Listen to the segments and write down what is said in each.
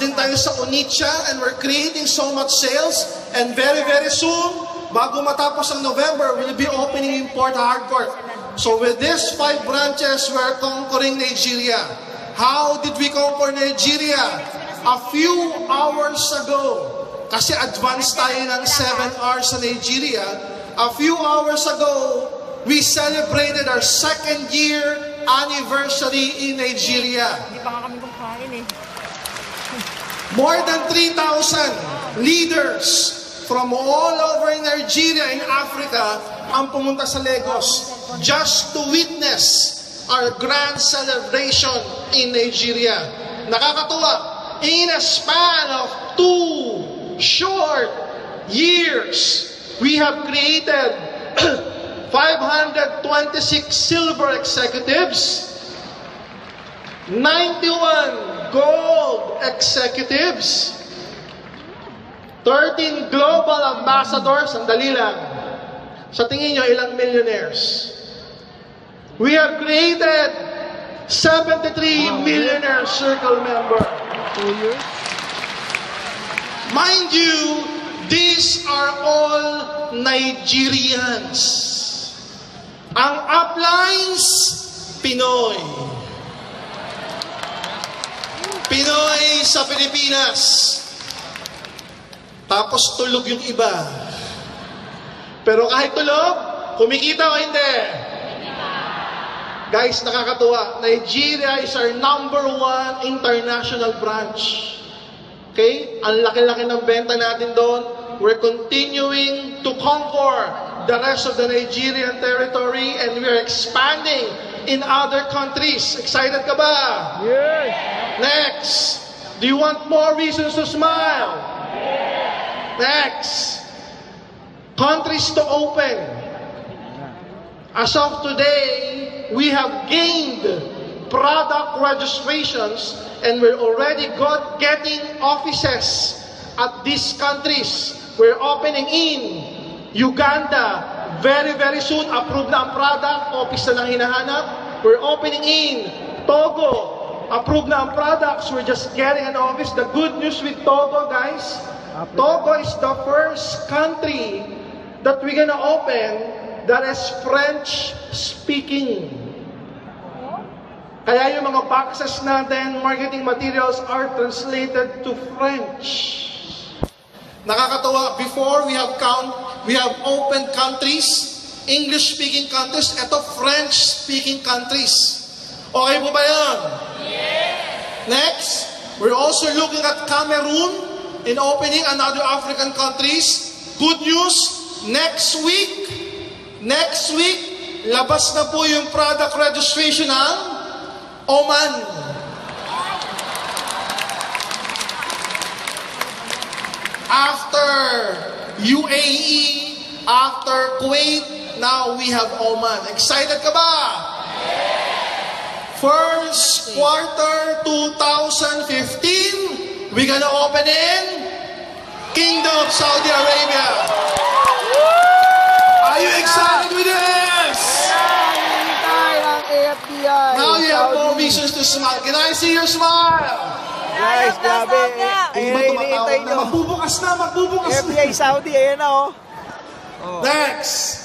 din tayo sa Onitsha and we're creating so much sales. And very, very soon, bago matapos ang November, we'll be opening in Port Harcourt. So with these five branches, we're conquering Nigeria. How did we conquer Nigeria? A few hours ago, kasi advance tayo ng 7 hours sa Nigeria, a few hours ago, we celebrated our second year anniversary in Nigeria. Hindi pa kami kumakain eh. More than 3,000 leaders from all over Nigeria and Africa ang pumunta sa Lagos just to witness our grand celebration in Nigeria. Nakakatuwa, in a span of two short years, we have created 526 silver executives, 91 gold executives, 13 global ambassadors, ang dali lang. Sa tingin nyo, ilang millionaires? We have created 73 millionaire circle member. Mind you, these are all Nigerians. Ang uplines, Pinoy. Pinoy sa Pilipinas. Tapos tulog yung iba. Pero kahit tulog, kumikita o hindi? Guys, nakakatuwa. Nigeria is our number one international branch. Okay? Ang laki-laki ng benta natin doon. We're continuing to conquer the rest of the Nigerian territory and we're expanding in other countries. Excited ka ba? Yes! Next. Do you want more reasons to smile? Next. Countries to open. As of today, we have gained product registrations and we're already got getting offices at these countries. We're opening in Uganda. Very, very soon, approve na ang product. Office na lang hinahanap. We're opening in Togo. Approve na ang products. We're just getting an office. The good news with Togo, guys, Togo is the first country that we're gonna open that is French speaking. Kaya yung mga boxes natin, marketing materials are translated to French. Nakakatawa, before we have count, we have opened countries, English-speaking countries, ito French-speaking countries. Okay po ba yan? Next, we're also looking at Cameroon in opening another African countries. Good news, next week, next week, labas na po yung product registration ng Oman. After UAE, after Kuwait, now we have Oman. Excited ka ba? First quarter 2015, we're gonna open in Kingdom of Saudi Arabia. Are you excited with this? Now you have more reasons to smile. Can I see your smile? Guys, grabe. Iba hinihintay tumatawag na, magbubukas na, magbubukas na. Saudi, ayan na oh. Next.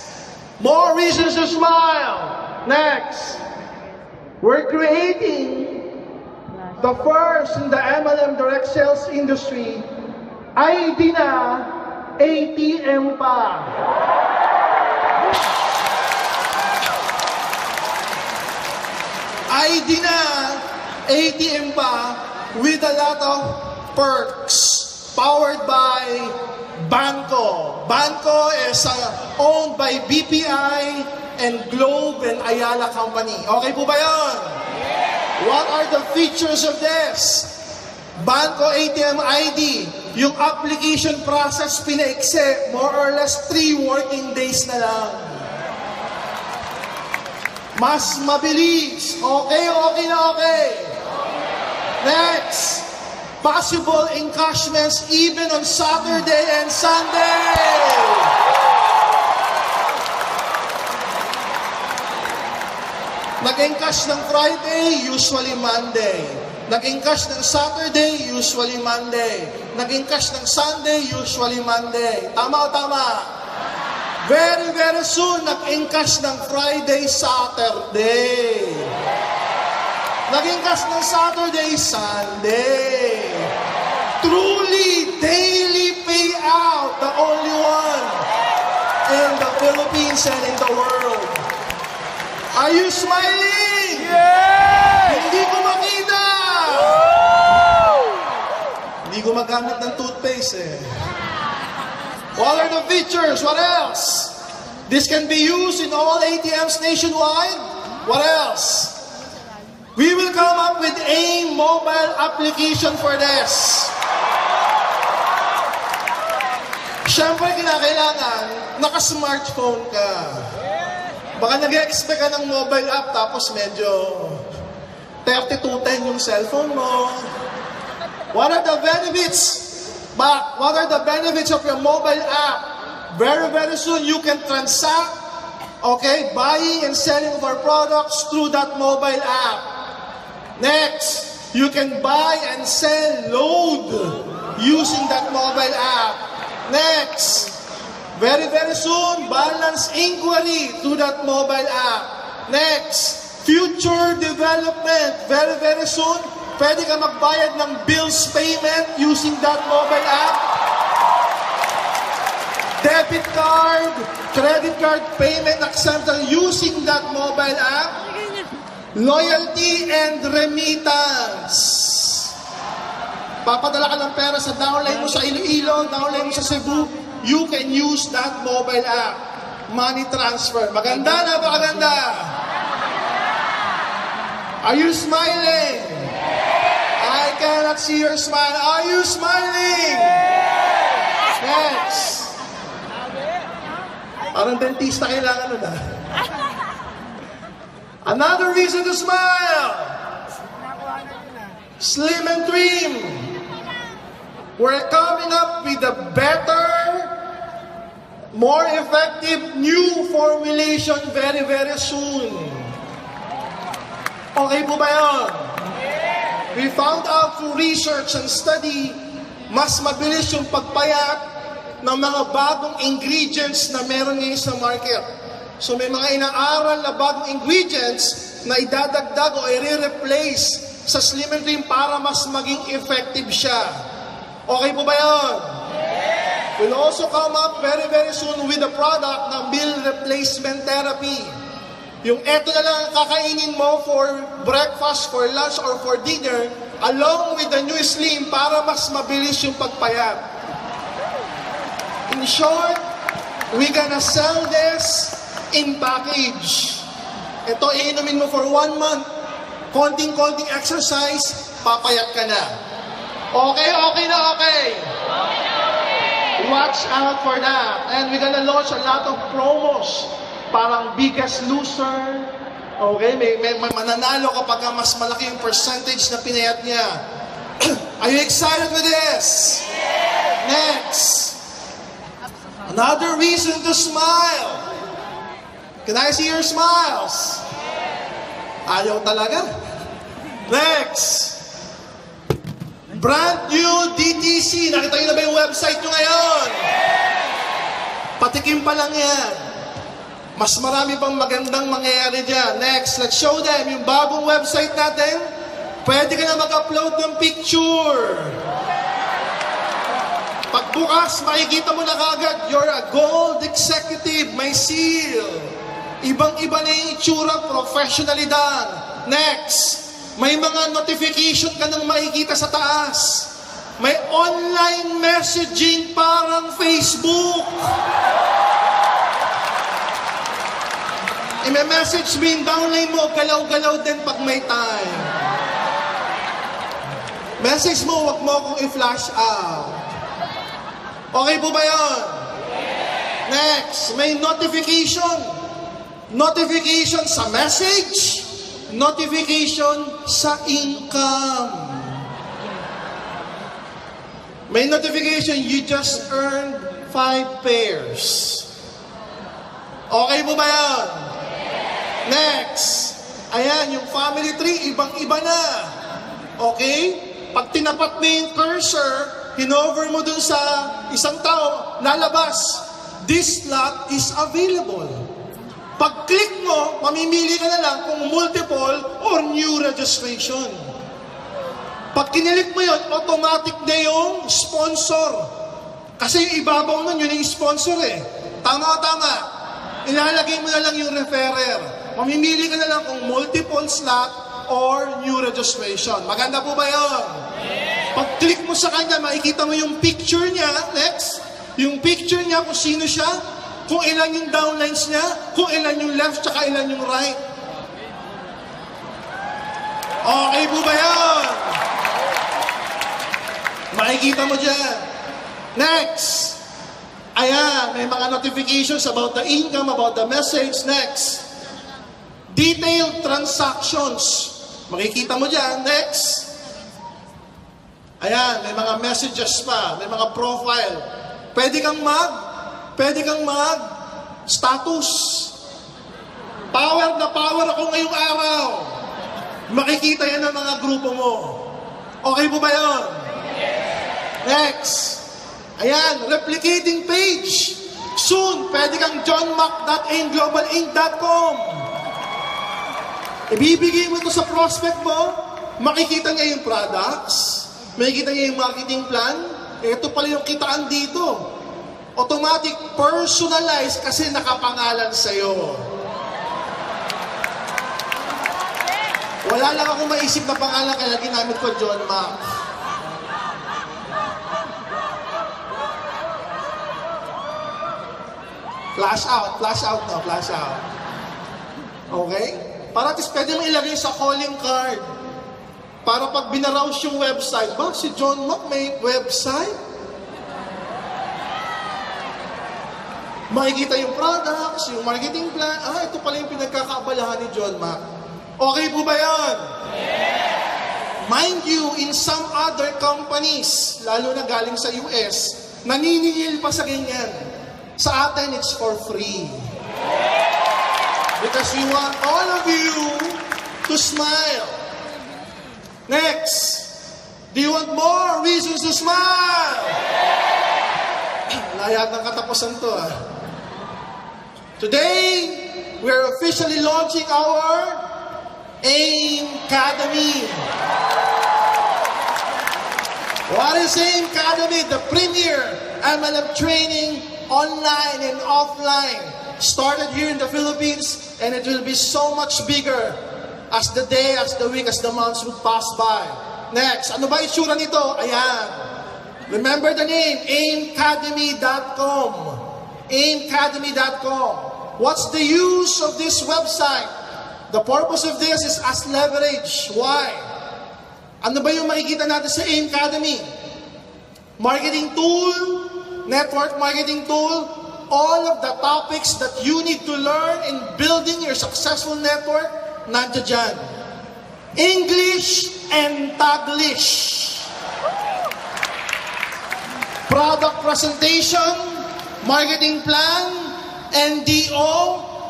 More reasons to smile. Next. We're creating the first in the MLM direct sales industry. ID na, ATM pa. ID na, ATM pa, with a lot of perks. Powered by Banco. Banco is uh, owned by BPI and Globe and Ayala Company. Okay po ba yun? What are the features of this? Banco ATM ID, yung application process pinaikse, more or less 3 working days na lang. Mas mabilis. Okay, okay na okay. Next. Possible encashments even on Saturday and Sunday. Nag-encash ng Friday, usually Monday. Naging cash ng Saturday, usually Monday. Naging cash ng Sunday, usually Monday. Tama o tama? Very, very soon, naging cash ng Friday, Saturday. Naging cash ng Saturday, Sunday. Truly, daily payout, the only one in the Philippines and in the world. Are you smiling? Yes! Hindi ko makita! Hindi ko magamit ng toothpaste eh. What are the features? What else? This can be used in all ATMs nationwide. What else? We will come up with a mobile application for this. Siyempre, kinakailangan, naka-smartphone ka. Baka nag-expect ka ng mobile app tapos medyo 3210 yung cellphone mo. What are the benefits? But what are the benefits of your mobile app? Very, very soon you can transact, okay, buying and selling of our products through that mobile app. Next, you can buy and sell load using that mobile app. Next, very, very soon, balance inquiry through that mobile app. Next, future development. Very, very soon, pwede ka magbayad ng bills payment using that mobile app. Debit card, credit card payment acceptance using that mobile app. Loyalty and remittance. Papadala ka ng pera sa downline mo sa Iloilo, downline mo sa Cebu, you can use that mobile app. Money transfer. Maganda na ba maganda? Are you smiling? I cannot see your smile. Are you smiling? Next. Parang dentista kailangan nun ah. Another reason to smile. Slim and trim. We're coming up with a better, more effective new formulation very, very soon. Okay po ba yun? We found out through research and study, mas mabilis yung pagpayat ng mga bagong ingredients na meron ngayon sa market. So may mga inaaral na bagong ingredients na idadagdag o i-replace sa Slim and Trim para mas maging effective siya. Okay po ba yun? We'll also come up very very soon with a product na meal replacement therapy. Yung eto na lang ang kakainin mo for breakfast, for lunch, or for dinner, along with the new Slim para mas mabilis yung pagpayat. In short, we gonna sell this in package. Ito, iinumin mo for one month. Konting-konting exercise, papayat ka na. Okay, okay na okay. Watch out for that. And we're gonna launch a lot of promos. Parang biggest loser. Okay, may, may, may mananalo kapag ka mas malaki yung percentage na pinayat niya. Are you excited with this? Next. Another reason to smile. Can I see your smiles? Ayaw talaga. Next. Brand new DTC. Nakita niyo na ba yung website nyo ngayon? Patikim pa lang yan. Mas marami pang magandang mangyayari dyan. Next, let's show them yung bagong website natin. Pwede ka na mag-upload ng picture. Pagbukas, makikita mo na kagad, you're a gold executive, may seal. Ibang-iba na yung itsura, professionally done. Next, may mga notification ka nang makikita sa taas. May online messaging parang Facebook. I-message mo yung downline mo, galaw-galaw din pag may time. Message mo, wag mo akong i-flash out. Okay po ba yun? Next, may notification. Notification sa message, notification sa income. May notification, you just earned five pairs. Okay po ba yan? Next, ayan, yung family tree, ibang-iba na. Okay? Pag tinapat mo yung cursor, hinover mo dun sa isang tao, lalabas, this slot is available. Pag click mo, mamimili ka na lang kung multiple or new registration. Pag kinilik mo yun, automatic na yung sponsor. Kasi yung ibabaw nun, yun yung sponsor eh. Tama o tama? Ilalagay mo na lang yung referrer. Mamimili ka na lang kung multiple slot or new registration. Maganda po ba yun? Pag click mo sa kanya, makikita mo yung picture niya, next, yung picture niya kung sino siya, kung ilan yung downlines niya, kung ilan yung left, tsaka ilan yung right. Okay po ba yun? Makikita mo dyan. Next. Ayan, may mga notifications about the income, about the message. Next. Detailed transactions. Makikita mo dyan. Next. Ayan, may mga messages pa, may mga profile. Pwede kang mag, pwede kang mag, status. Power na power ako ngayong araw. Makikita yan ng mga grupo mo. Okay po ba yun? Next. Ayan, replicating page. Soon, pwede kang johnmac.inglobalinc.com. Ibibigay mo ito sa prospect mo, makikita niya yung products, makikita niya yung marketing plan, ito pala yung kitaan dito. Automatic, personalized kasi nakapangalan sa'yo. Wala lang akong maisip na pangalan kaya ginamit ko John Mac. Flash out, flash out na, flash out. Okay? Para least pwede mo ilagay sa calling card. Para pag binaraos yung website, ba, si John Mac may website? Makikita yung products, yung marketing plan. Ah, ito pala yung pinagkakaabalahan ni John Mac. Okay po ba yan? Mind you, in some other companies, lalo na galing sa US, naniningil pa sa ganyan. Sa atin, it's for free. Because we want all of you to smile. Next. Do you want more reasons to smile? Layag ng katapusan to ah. Today, we are officially launching our AIM Academy. What is AIM Academy? The premier MLM training online and offline. Started here in the Philippines and it will be so much bigger as the day, as the week, as the months would pass by. Next, ano ba itsura nito? Ayan. Remember the name, aimacademy.com. aimacademy.com. What's the use of this website? The purpose of this is as leverage. Why? Ano ba yung makikita natin sa AIM Academy? Marketing tool, network marketing tool, all of the topics that you need to learn in building your successful network, nandiyan dyan. English and Taglish. Product presentation, marketing plan, NDO,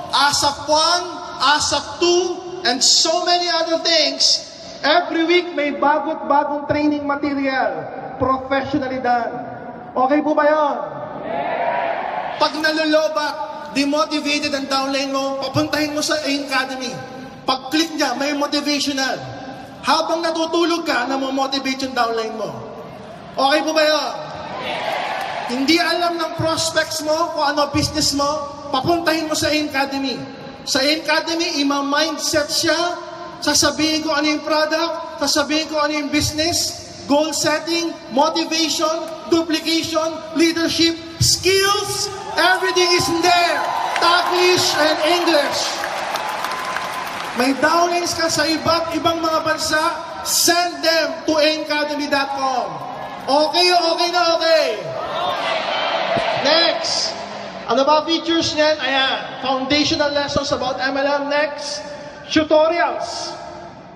ASAP 1, ASAP 2, and so many other things. Every week may bago't bagong training material, professionally done. Okay po ba yun? Pag nalulobat, demotivated ang downline mo, papuntahin mo sa AIM Academy. Pag-click niya, may motivational. Habang natutulog ka, namomotivate yung downline mo. Okay po ba yun? Hindi alam ng prospects mo kung ano business mo, papuntahin mo sa Academy. Sa Academy, ima-mindset siya, sasabihin ko ano yung product, sasabihin ko ano yung business, goal setting, motivation, duplication, leadership, skills, everything is in there. Taglish and English. May downlinks ka sa iba't ibang mga bansa, send them to aimacademy.com. Okay okay na okay? Next. Ano ba features niyan? Ayan. Foundational lessons about MLM. Next. Tutorials.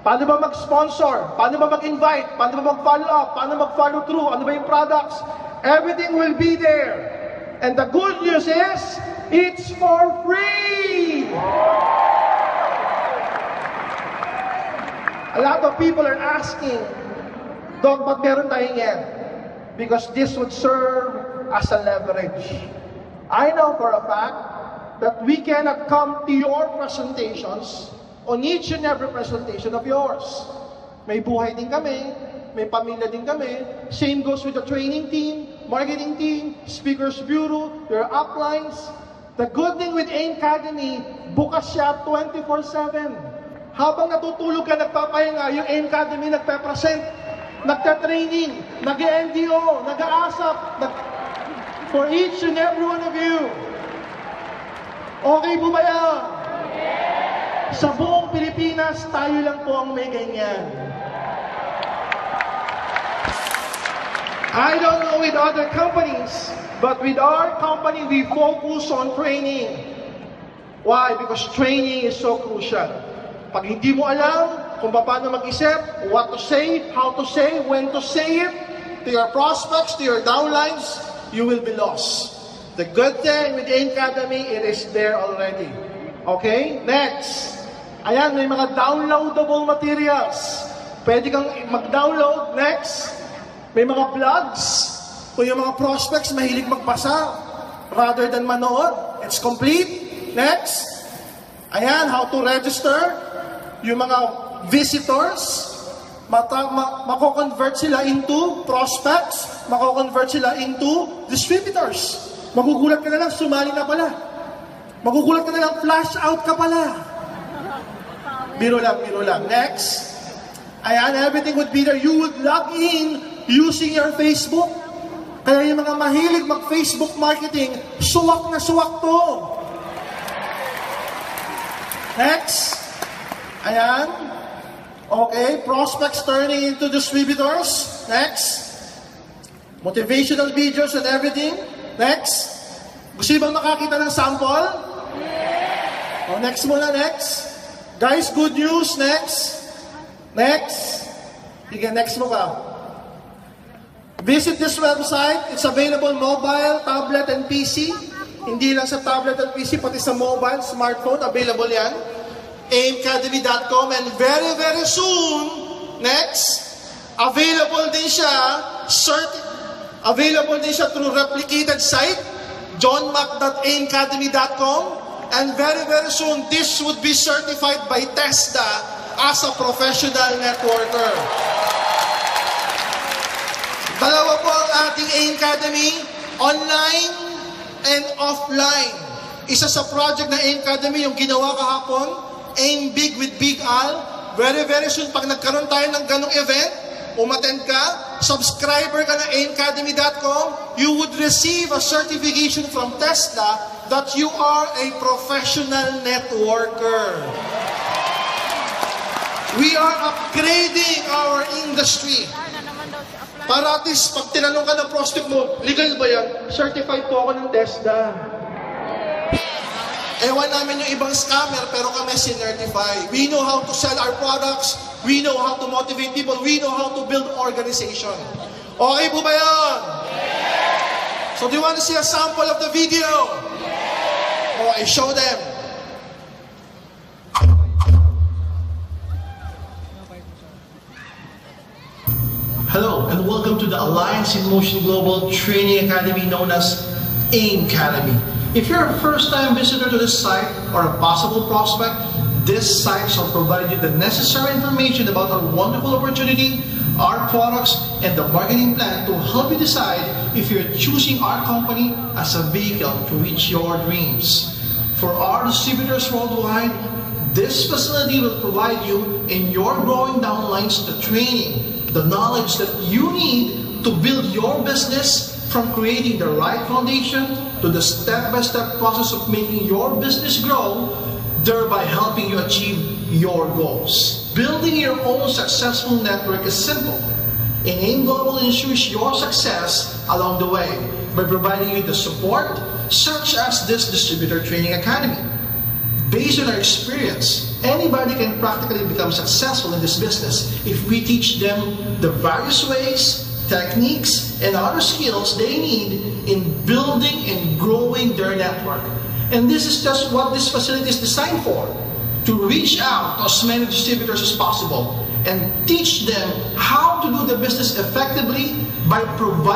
Paano ba mag-sponsor? Paano ba mag-invite? Paano ba mag-follow up? Paano mag-follow through? Ano ba yung products? Everything will be there. And the good news is, it's for free! A lot of people are asking, Dog, ba't meron tayong yan? Because this would serve as a leverage. I know for a fact that we cannot come to your presentations on each and every presentation of yours. May buhay din kami, may pamilya din kami. Same goes with the training team, marketing team, speakers bureau, your uplines. The good thing with AIM Academy, bukas siya 24-7. Habang natutulog ka, nagpapahinga, yung AIM Academy nagpe-present, nagta-training, nag-NDO, nag-aasap, nag for each and every one of you. Okay po ba yan? Sa buong Pilipinas, tayo lang po ang may ganyan. I don't know with other companies, but with our company, we focus on training. Why? Because training is so crucial. Pag hindi mo alam kung paano mag-isip, what to say, how to say, when to say it, to your prospects, to your downlines, you will be lost. The good thing with the Academy, it is there already. Okay? Next. Ayan, may mga downloadable materials. Pwede kang mag-download. Next. May mga vlogs. Kung yung mga prospects mahilig magbasa rather than manood, it's complete. Next. Ayan, how to register. Yung mga visitors, mata, ma, mako-convert sila into prospects, mako-convert sila into distributors. Magugulat ka na lang, sumali na pala. Magugulat ka na lang, flash out ka pala. Biro lang, biro lang. Next. Ayan, everything would be there. You would log in using your Facebook. Kaya yung mga mahilig mag-Facebook marketing, suwak na suwak to. Next. Ayan. Okay, prospects turning into distributors. Next. Motivational videos and everything. Next. Gusto bang makakita ng sample? Yeah. Oh, next muna, next. Guys, good news. Next. Next. Sige, next mo ka. Visit this website. It's available mobile, tablet, and PC. Hindi lang sa tablet at PC, pati sa mobile, smartphone, available yan. aimacademy.com and very, very soon, next, available din siya, cert available din siya through replicated site, johnmac.aimacademy.com and very, very soon, this would be certified by TESDA as a professional networker. Dalawa po ang ating AIM Academy, online and offline. Isa sa project na AIM Academy, yung ginawa kahapon, AIM Big with Big Al. Very, very soon, pag nagkaroon tayo ng ganong event, umattend ka, subscriber ka na aimacademy.com, you would receive a certification from Tesla that you are a professional networker. We are upgrading our industry. Para at least, pag tinanong ka ng prospect mo, legal ba yan? Certified po ako ng TESDA. Ewan namin yung ibang scammer, pero kami sinertify. We know how to sell our products. We know how to motivate people. We know how to build organization. Okay po ba yan? So do you want to see a sample of the video? Okay, show them. Hello and welcome to the Alliance in Motion Global Training Academy known as AIM Academy. If you're a first-time visitor to this site or a possible prospect, this site shall provide you the necessary information about our wonderful opportunity, our products, and the marketing plan to help you decide if you're choosing our company as a vehicle to reach your dreams. For our distributors worldwide, this facility will provide you in your growing downlines the training, the knowledge that you need to build your business from creating the right foundation to the step-by-step process of making your business grow, thereby helping you achieve your goals. Building your own successful network is simple. And AIM Global ensures your success along the way by providing you the support such as this Distributor Training Academy. Based on our experience, anybody can practically become successful in this business if we teach them the various ways, techniques, and other skills they need in building and growing their network. And this is just what this facility is designed for, to reach out to as many distributors as possible and teach them how to do the business effectively by providing